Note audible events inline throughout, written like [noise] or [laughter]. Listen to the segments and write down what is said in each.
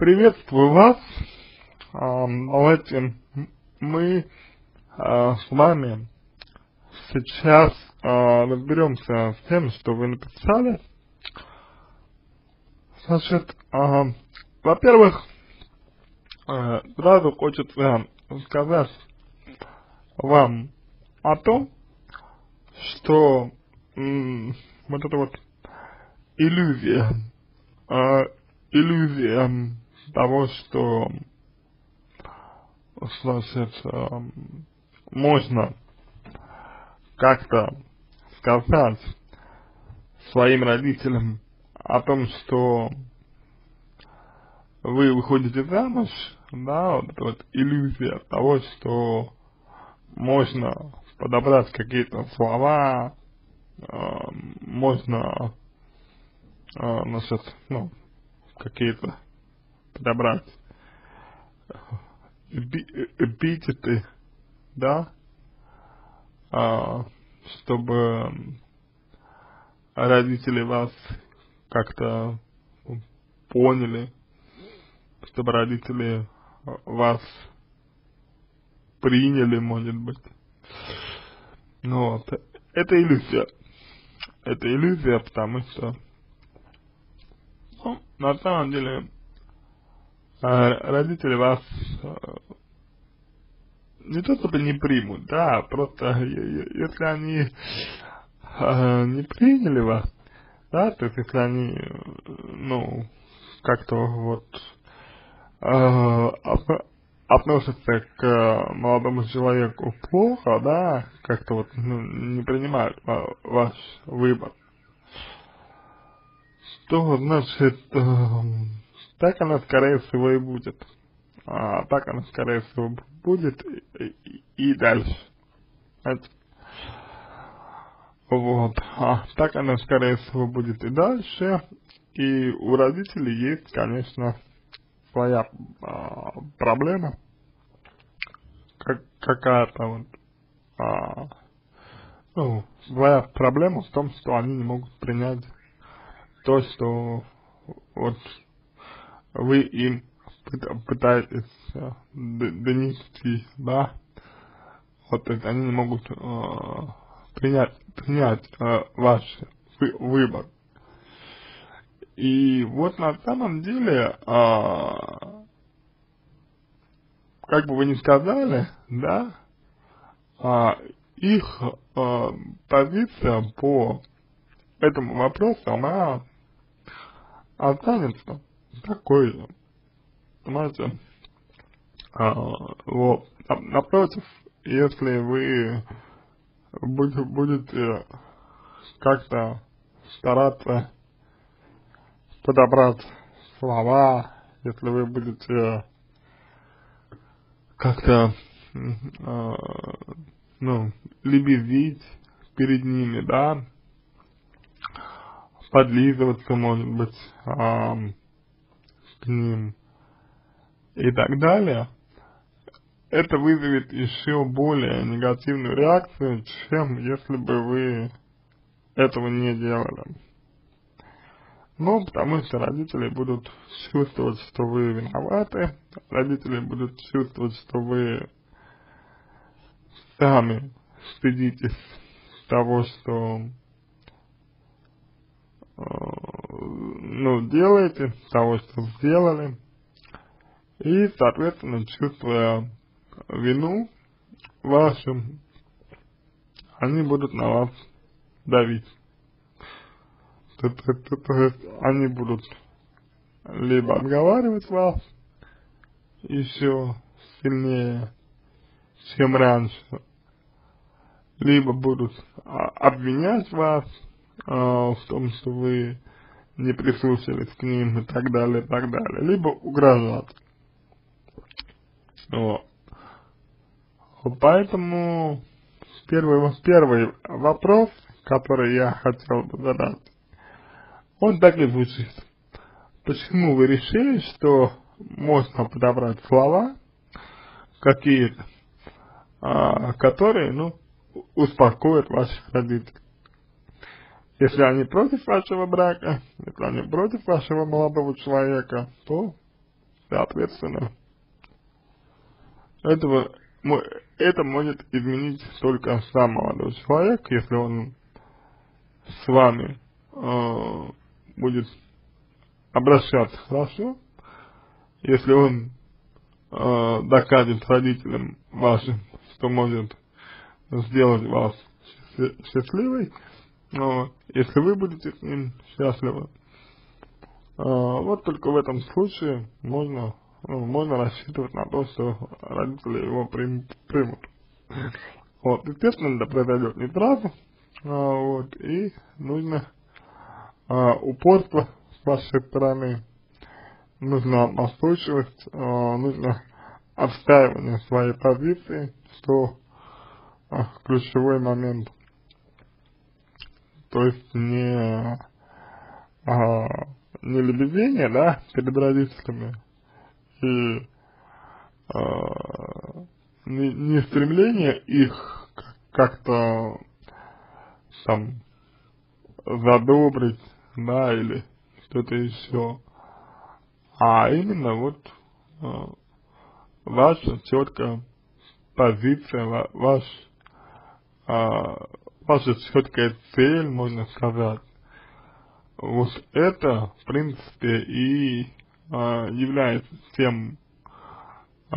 Приветствую вас. А, давайте мы а, с вами сейчас а, разберемся с тем, что вы написали. Значит, во-первых, сразу хочется сказать вам о том, что вот эта вот иллюзия, иллюзия того, что значит, можно как-то сказать своим родителям о том, что вы выходите замуж, да, вот эта вот иллюзия того, что можно подобрать какие-то слова, э, можно, э, значит, ну, какие-то подобрать эпитеты, да, а, чтобы родители вас как-то поняли, чтобы родители вас приняли, может быть. Ну вот, это иллюзия. Это иллюзия, потому что, ну, на самом деле, а, родители вас а, не то чтобы не примут, да, просто если они э, не приняли вас, да, то есть если они, ну, как-то вот э, относятся к молодому человеку плохо, да, как-то вот ну, не принимают ваш выбор, то, значит, э, так она, скорее всего, и будет. А, так она, скорее всего, будет и, и, и дальше. Вот. А так она, скорее всего, будет и дальше. И у родителей есть, конечно, своя а, проблема. Как, какая-то вот а, ну, своя проблема в том, что они не могут принять то, что вот вы им пытаетесь донести, да, вот то они не могут э, принять, принять э, ваш вы, выбор. И вот на самом деле, э, как бы вы ни сказали, да, э, их э, позиция по этому вопросу, она останется такой понимаете? А, вот. Напротив, если вы будете как-то стараться подобрать слова, если вы будете как-то, э, ну, лебезить перед ними, да, подлизываться, может быть, э, к ним, и так далее, это вызовет еще более негативную реакцию, чем если бы вы этого не делали. Ну, потому что родители будут чувствовать, что вы виноваты, родители будут чувствовать, что вы сами стыдитесь того, что э, делаете, того, что сделали, и, соответственно, чувствуя вину вашу, они будут на вас давить. То, то, то, то есть они будут либо отговаривать вас еще сильнее, чем раньше, либо будут обвинять вас э, в том, что вы не прислушались к ним и так далее, и так далее, либо угрожать. Вот. Поэтому первый, первый вопрос, который я хотел бы задать, он так и звучит. Почему вы решили, что можно подобрать слова какие-то, а, которые, ну, успокоят ваших родителей? Если они против вашего брака, если они против вашего молодого человека, то соответственно, этого, это может изменить только сам молодой человек, если он с вами э, будет обращаться хорошо, если он э, докажет родителям вашим, что может сделать вас счастливой, но если вы будете с ним счастливы, э, вот только в этом случае можно, ну, можно рассчитывать на то, что родители его прим, примут. Вот, естественно, это произойдет не сразу, а, вот, и нужно а, упорство с вашей стороны, нужна настойчивость, а, нужно отстаивание своей позиции, что а, ключевой момент. То есть не, а, не лебезение, да, перед родителями и а, не, не стремление их как-то там задобрить, да, или что-то еще, а именно вот э, ваша четкая позиция, ваш, ваша четкая цель, можно сказать. Вот это, в принципе, и э, является тем э,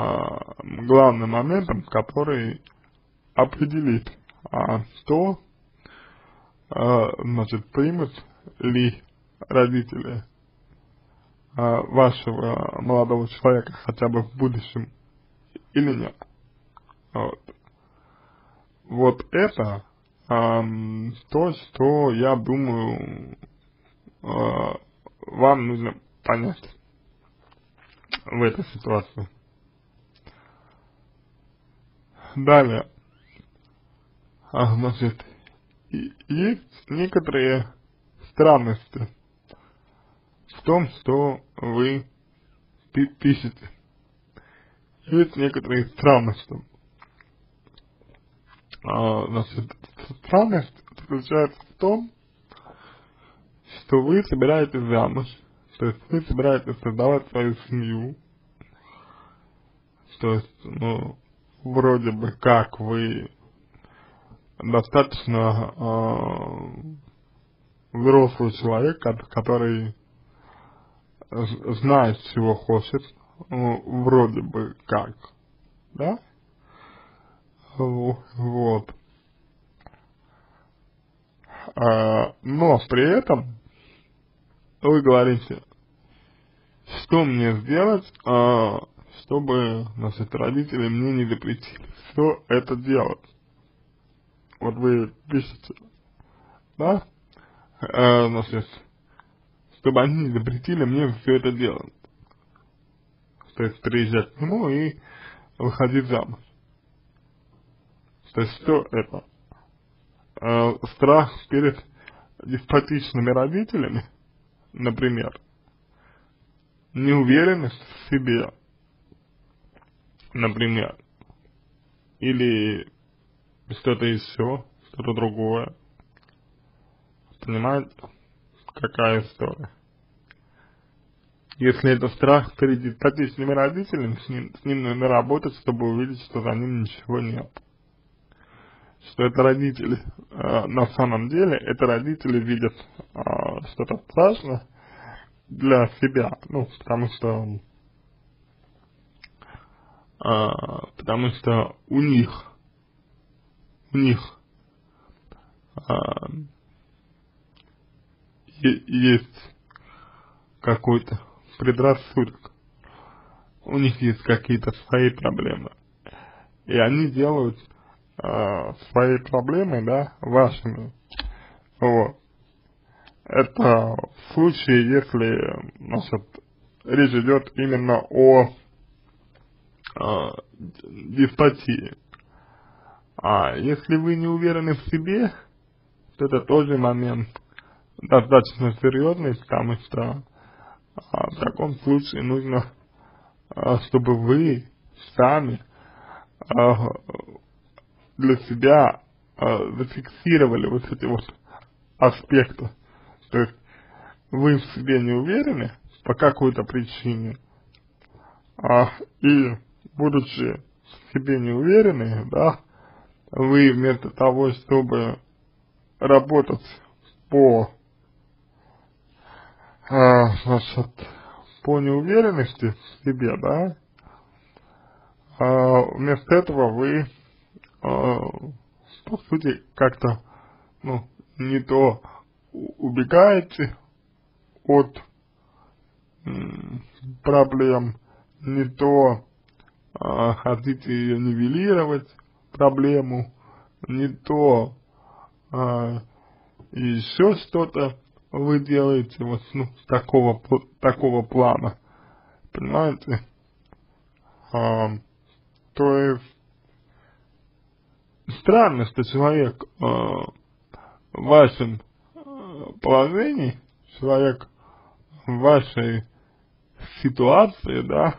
главным моментом, который определит а, то, а, значит, примут ли родители а, вашего молодого человека хотя бы в будущем или нет. Вот, вот это а, то, что я думаю а, вам нужно понять в этой ситуации. Далее, а, значит, есть некоторые странности в том, что вы пишете. Есть некоторые странности. А, значит, странность заключается в том, что вы собираетесь замуж, то есть вы собираетесь создавать свою семью, то есть, ну, вроде бы как вы достаточно э, взрослый человек, который знает, чего хочет, ну, вроде бы как, да? Вот. А, но при этом вы говорите, что мне сделать, а, чтобы, значит, родители мне не запретили все это делать вот вы пишете, да, э, значит, чтобы они не запретили мне все это делать. То есть приезжать к нему и выходить замуж. То есть что это? Э, страх перед деспотичными родителями, например, неуверенность в себе, например, или что-то еще, что-то другое. Понимаете, какая история? Если это страх перед ипотечными родителями, с ним, с ним нужно работать, чтобы увидеть, что за ним ничего нет. Что это родители, э, на самом деле, это родители видят э, что-то страшное для себя, ну, потому что, э, потому что у них у них а, есть какой-то предрассудок, у них есть какие-то свои проблемы, и они делают а, свои проблемы, да, вашими, вот. Это в случае, если, значит, речь идет именно о э, деспотии. А если вы не уверены в себе, то это тоже момент достаточно серьезный, потому что а, в таком случае нужно, а, чтобы вы сами а, для себя а, зафиксировали вот эти вот аспекты. То есть вы в себе не уверены по какой-то причине, а, и будучи в себе не уверены, да, вы вместо того, чтобы работать по, а, значит, по неуверенности в себе, да, а, вместо этого вы, по сути, как-то, ну, не то убегаете от проблем, не то а, хотите нивелировать проблему, не то а, еще что-то вы делаете вот ну, такого такого плана, понимаете? А, то есть странно, что человек а, в вашем а, положении, человек в вашей ситуации, да,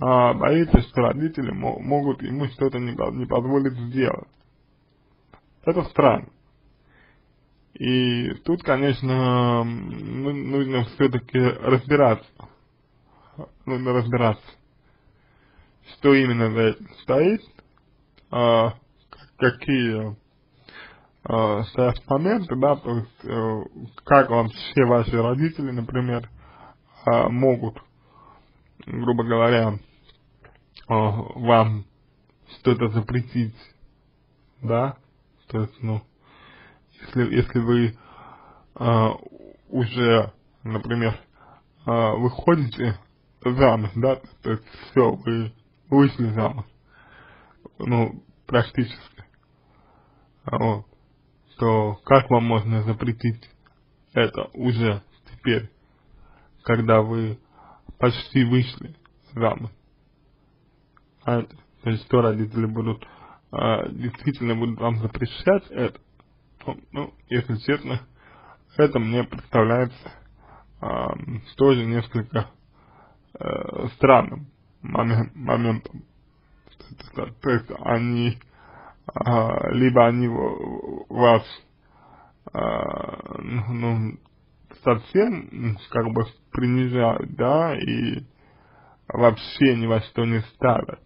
а, боится, что родители могут ему что-то не, не позволить сделать. Это странно. И тут, конечно, ну, нужно все-таки разбираться. Нужно разбираться, что именно за этим стоит, а, какие стоят моменты, да, то есть э, как все ваши родители, например, а, могут, грубо говоря, а, вам что-то запретить, да, то есть, ну, если, если вы а, уже, например, а, выходите замуж, да, то есть все, вы вышли замуж, ну, практически, вот, то как вам можно запретить это уже теперь, когда вы почти вышли замуж? А, то есть что родители будут а, действительно будут вам запрещать это, то, ну, если честно, это мне представляется а, тоже несколько а, странным момент, моментом. То есть они либо они вас а, ну, совсем как бы принижают, да, и вообще ни во что не ставят.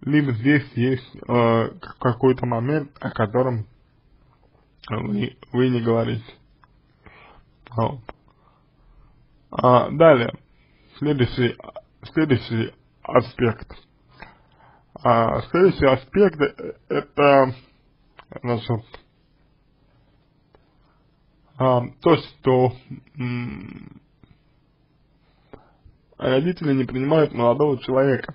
Либо здесь есть э, какой-то момент, о котором вы, вы не говорите. Вот. А, далее, следующий, следующий аспект а следующий аспект э, это значит, а, то, что родители не принимают молодого человека.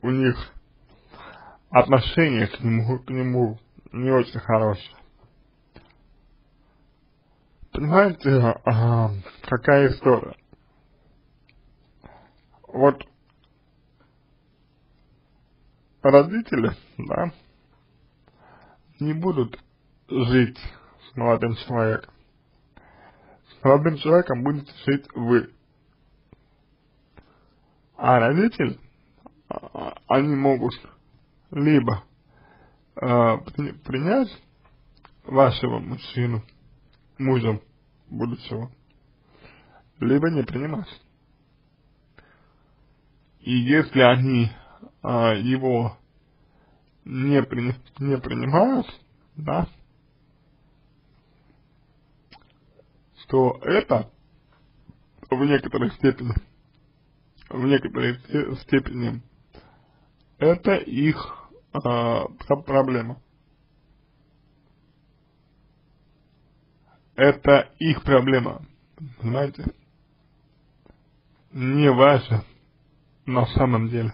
У них отношение к нему, к нему не очень хорошее. Понимаете, а, какая история? Вот родители, да, не будут жить с молодым человеком. С молодым человеком будете жить вы. А родители, а, они могут либо э, принять вашего мужчину, мужа будущего, либо не принимать. И если они а, его не, при, не принимают, да, то это в некоторой степени, в некоторой степени, это их а, проблема. Это их проблема, понимаете? Не ваша на самом деле.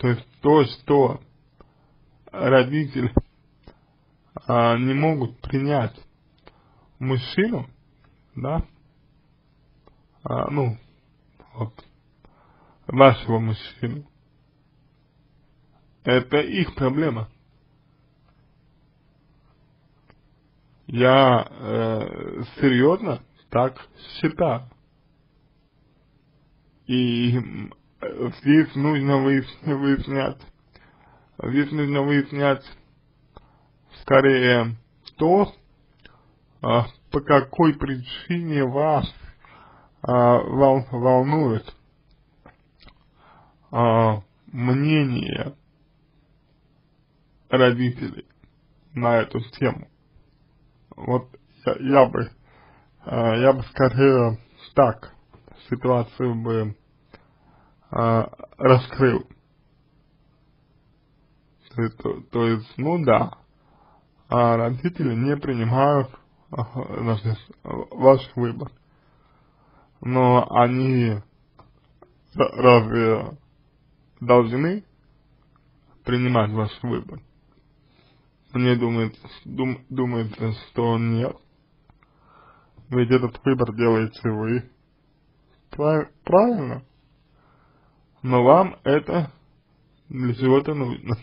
То есть то, что родители а, не могут принять мужчину, да, а, ну, вот, вашего мужчину, это их проблема. Я э, серьезно так считаю. И здесь нужно выяснять, здесь нужно выяснять скорее то, а, по какой причине вас а, вол, волнует а, мнение родителей на эту тему. Вот я, я бы, я бы скорее так ситуацию бы а, раскрыл. То то, то есть, ну да, а родители не принимают значит, ваш выбор. Но они разве должны принимать ваш выбор? Мне думается, дум, думается, что нет. Ведь этот выбор делаете вы. Правильно? Но вам это для чего-то нужно.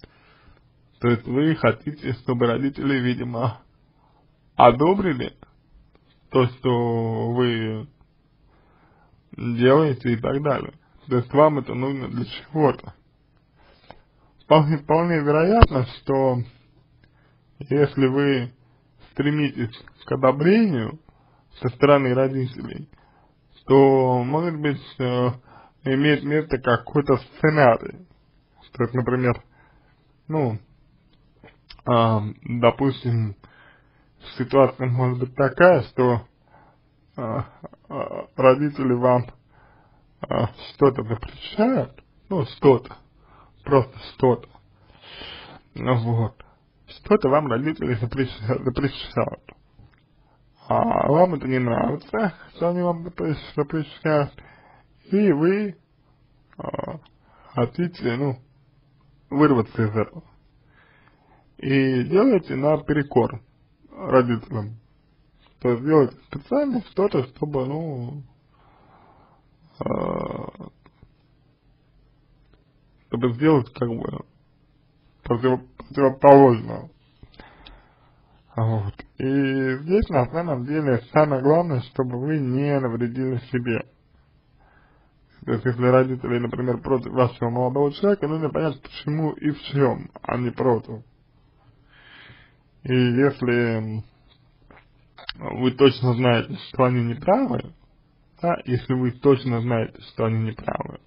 [laughs] То есть вы хотите, чтобы родители, видимо, одобрили то, что вы делаете и так далее. То есть вам это нужно для чего-то. Вполне, вполне вероятно, что если вы стремитесь к одобрению со стороны родителей, то, может быть, э, имеет место какой-то сценарий. То есть, например, ну, э, допустим, ситуация может быть такая, что э, э, родители вам что-то запрещают, ну, что-то, просто что-то, ну, вот, что-то вам родители запрещают, запрещают, а вам это не нравится, что они вам запрещают, и вы э, хотите, ну, вырваться из этого и делаете наперекор родителям. То есть делаете специально что-то, чтобы, ну, э, чтобы сделать как бы против, противоположно. Вот. И здесь на самом деле самое главное, чтобы вы не навредили себе. То есть, если родители, например, против вашего молодого человека, нужно понять, почему и в чем они против. И если вы точно знаете, что они не правы, да, если вы точно знаете, что они не правы,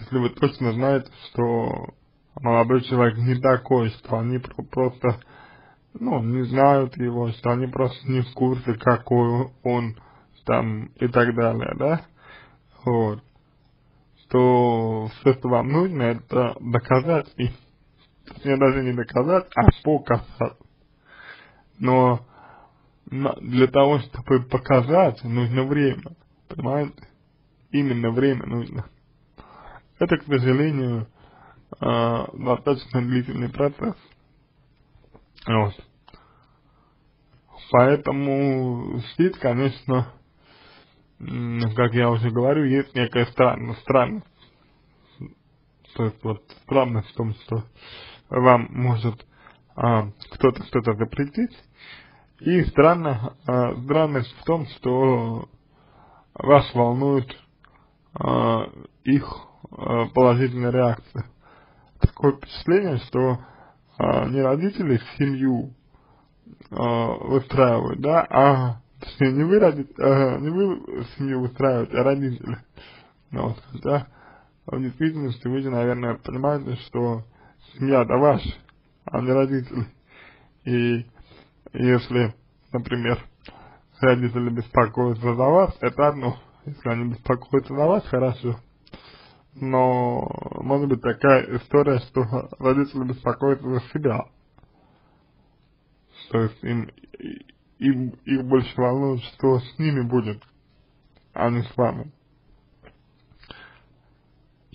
если вы точно знаете, что молодой человек не такой, что они просто, ну, не знают его, что они просто не в курсе, какой он там и так далее, да, вот, то все, что вам нужно, это доказать им точнее даже не доказать, а показать. Но для того, чтобы показать, нужно время, понимаете? Именно время нужно. Это, к сожалению, э, достаточно длительный процесс. Вот. Поэтому здесь, конечно, как я уже говорю, есть некая странность, странность. То есть вот странность в том, что вам может а, кто-то что-то запретить. И странно, а, странность в том, что вас волнует а, их а, положительная реакция. Такое впечатление, что не родители семью а, выстраивают, да, а точнее не вы, роди, а, не вы семью выстраиваете, а родители. Ну, вот, да. В действительности вы, наверное, понимаете, что семья-то ваша, а не родители. И если, например, родители беспокоятся за вас, это одно. Если они беспокоятся за вас, хорошо. Но может быть такая история, что родители беспокоятся за себя. То есть им, им их больше волнует, что с ними будет, а не с вами.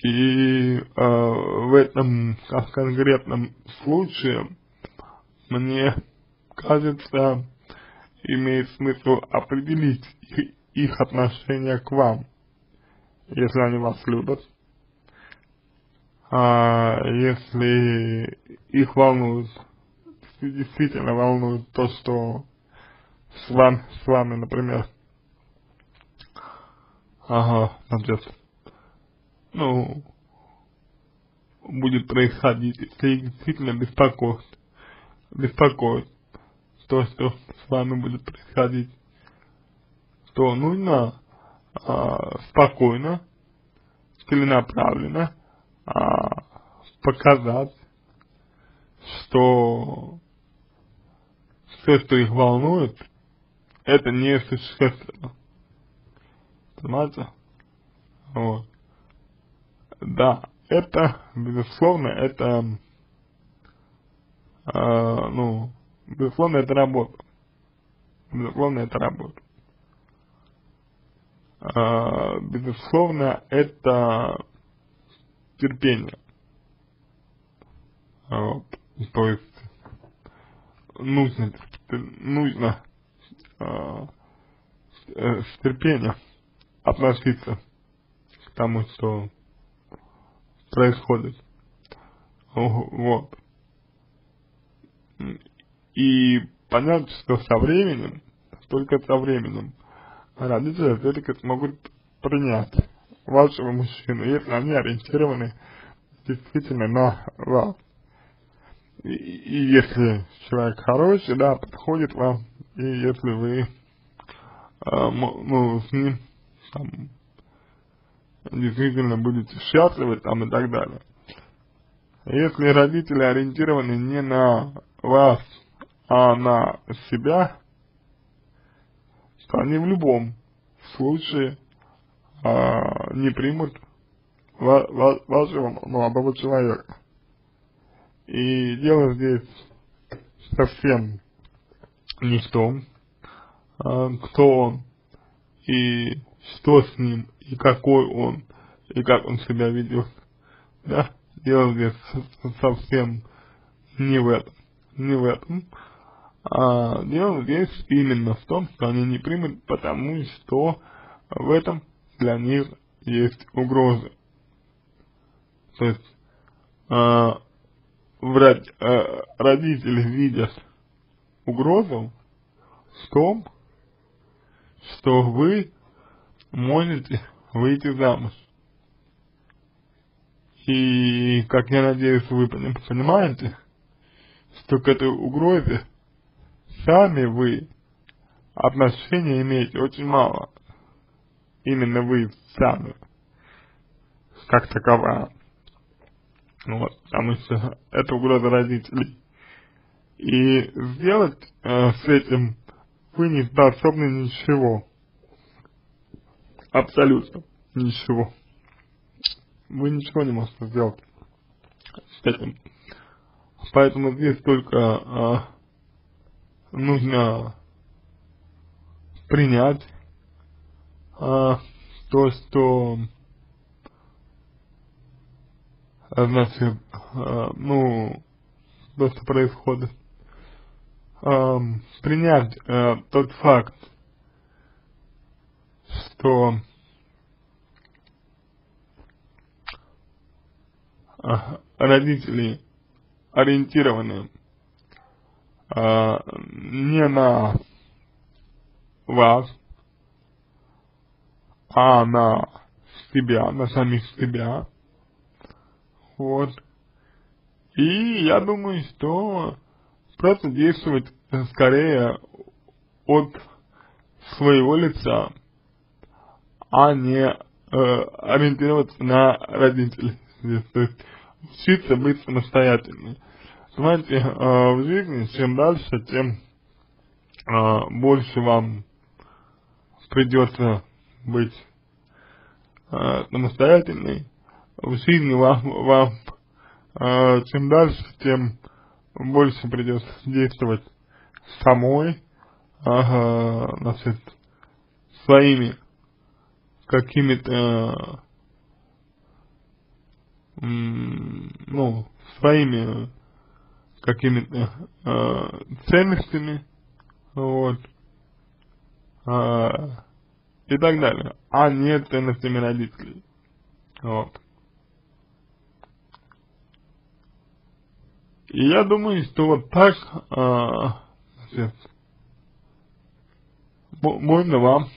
И э, в этом конкретном случае мне кажется, имеет смысл определить их, их отношение к вам, если они вас любят. А если их волнует, действительно волнует то, что с вами, с вами например, ага, значит, ну, будет происходить, если действительно беспокоит, беспокоит, то, что с вами будет происходить, то нужно а, спокойно, целенаправленно а, показать, что все, что их волнует, это не существенно. Понимаете? Вот. Да, это, безусловно, это, э, ну, безусловно, это работа. Безусловно, это работа. Э, безусловно, это терпение. Вот. То есть, нужно, нужно э, с терпением относиться к тому, что происходит. Вот. И понять, что со временем, только со временем, родители все-таки смогут принять вашего мужчину, если они ориентированы действительно на вас. И, и если человек хороший, да, подходит вам, и если вы, э, ну, с ним там, действительно будете счастливы там и так далее. Если родители ориентированы не на вас, а на себя, то они в любом случае а, не примут ва ва вашего молодого человека. И дело здесь совсем не в том, а, кто он и что с ним и какой он, и как он себя ведет. Да, дело здесь совсем не в этом, не в этом. А дело здесь именно в том, что они не примут, потому что в этом для них есть угрозы. То есть а, врать, а, родители видят угрозу в том, что вы можете выйти замуж. И, как я надеюсь, вы понимаете, что к этой угрозе сами вы отношения имеете очень мало. Именно вы сами, как таковая. Вот, потому что это угроза родителей. И сделать э, с этим вы не способны ничего абсолютно ничего. Вы ничего не можете сделать с этим. Поэтому здесь только а, нужно принять а, то, что значит, а, ну, то, что происходит. А, принять а, тот факт, что родители ориентированы а, не на вас, а на себя, на самих себя. Вот. И я думаю, что просто действовать скорее от своего лица, а не э, ориентироваться на родителей. То есть учиться быть самостоятельным. Знаете, э, в жизни чем дальше, тем э, больше вам придется быть э, самостоятельной. Жизни вам, вам э, чем дальше, тем больше придется действовать самой, э, значит, своими какими-то, э, ну, своими какими-то э, ценностями, вот, э, и так далее, а не ценностями родителей, вот. И я думаю, что вот так, э, можно вам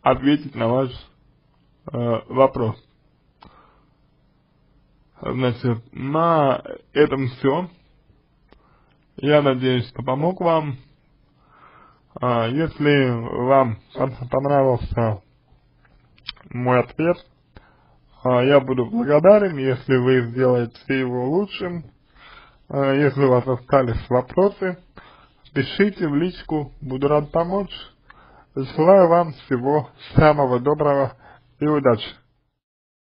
ответить на ваш э, вопрос. Значит, на этом все. Я надеюсь, что помог вам. А, если вам понравился мой ответ, а, я буду благодарен, если вы сделаете его лучшим. А, если у вас остались вопросы, пишите в личку, буду рад помочь. Желаю вам всего самого доброго и удачи.